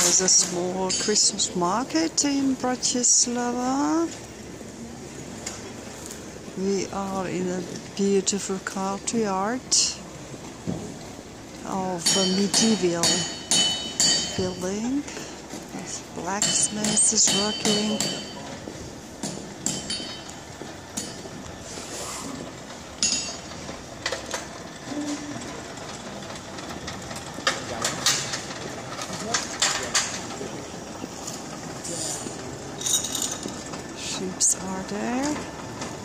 There's a small Christmas market in Bratislava. We are in a beautiful courtyard of a medieval building. Blacksmith is working. tubes are there.